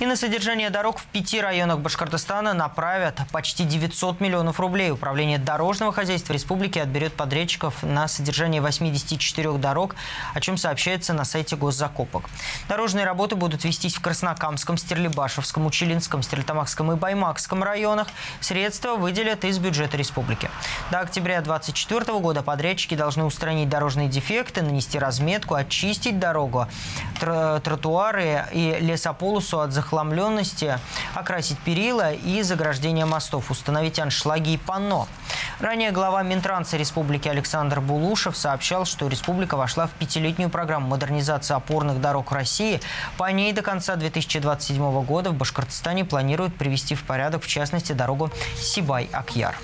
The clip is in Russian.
И на содержание дорог в пяти районах Башкортостана направят почти 900 миллионов рублей. Управление дорожного хозяйства республики отберет подрядчиков на содержание 84 дорог, о чем сообщается на сайте госзакупок. Дорожные работы будут вестись в Краснокамском, Стерлибашевском, Училинском, Стерлитамакском и Баймакском районах. Средства выделят из бюджета республики. До октября 2024 года подрядчики должны устранить дорожные дефекты, нанести разметку, очистить дорогу, тротуары и лесополосу от захламленности, окрасить перила и заграждение мостов, установить аншлаги и панно. Ранее глава Минтранса Республики Александр Булушев сообщал, что республика вошла в пятилетнюю программу модернизации опорных дорог России. По ней до конца 2027 года в Башкортостане планируют привести в порядок, в частности, дорогу Сибай-Акьяр.